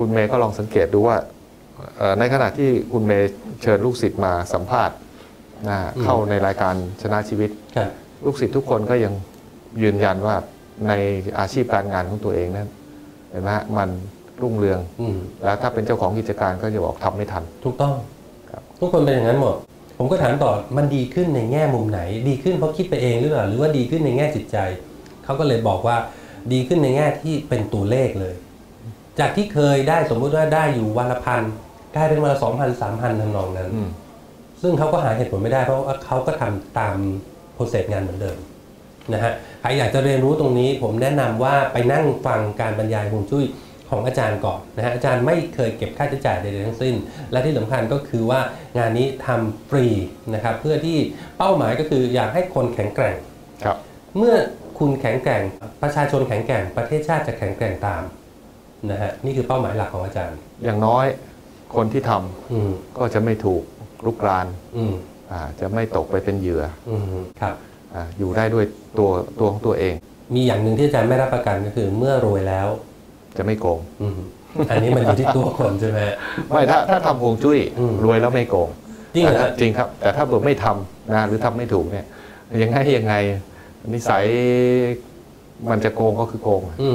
คุณเมย์ก็ลองสังเกตดูว่าเอ่อในขณะที่คุณเมย์เชิญลูกศิษย์มาสัมภาษณ์นะฮะอืมเข้าในรายการชนะชีวิตครับลูกศิษย์ทุกคนก็ยังยืนยันว่าในอาชีพการงานของตัวเองนั้นเห็นไหมฮะมันรุ่งเรืองอืมแล้วถ้าเป็นเจ้าของกิจการก็จะบอกทำไม่ทัน ถูกต้องครับทุกคนเป็นอย่างนั้นหมด ผมก็ถามต่อมันดีขึ้นในแง่มุมไหน ดีขึ้นเพราะคิดไปเองหรือเปล่าหรือว่าดีขึ้นในแง่จิตใจเขาก็เลยบอกว่าดีขึ้นในแง่ที่เป็นตัวเลขเลย จากที่เคยได้สมมุติว่าได้อยู่วันละพันกลายเป็นวันละสองพันสามพันทำนองนั้นอืมซึ่งเขาก็หาเหตุผลไม่ได้เพราะว่าเขาก็ทำตามโปรเซสงานเหมือนเดิมนะฮะใครอยากจะเรียนรู้ตรงนี้ผมแนะนำว่าไปนั่งฟังการบรรยายฮวงจุ้ยของอาจารย์ก่อนนะฮะอาจารย์ไม่เคยเก็บค่าใช้จ่ายใดๆทั้งสิ้น และที่สำคัญก็คือว่างานนี้ทำฟรีนะครับเพื่อที่เป้าหมายก็คืออยากให้คนแข็งแกร่งครับ เมื่อคุณแข็งแกร่งประชาชนแข็งแกร่งประเทศชาติจะแข็งแกร่งตาม นะฮะนี่คือเป้าหมายหลักของอาจารย์ อย่างน้อยคนที่ทำอืมก็จะไม่ถูกลุกรานอืมอ่าจะไม่ตกไปเป็นเหยื่ออืมครับ อาอยู่ได้ด้วยตัวตัวของตัวเอง มีอย่างหนึ่งที่อาจารย์ไม่รับประกันก็คือเมื่อรวยแล้ว จะไม่โกง อืมอันนี้มันอยู่ที่ตัวคนใช่ไหมฮะ ไม่ถ้าถ้าทำฮวงจุ้ยอืม รวยแล้วไม่โกงจริงเหรอแต่ฮะถ้าจริงครับ แต่ถ้าเกิดไม่ทำนะหรือทำไม่ถูกเนี่ยยังไงยังไงนิสัยมันจะโกงก็คือโกง อืม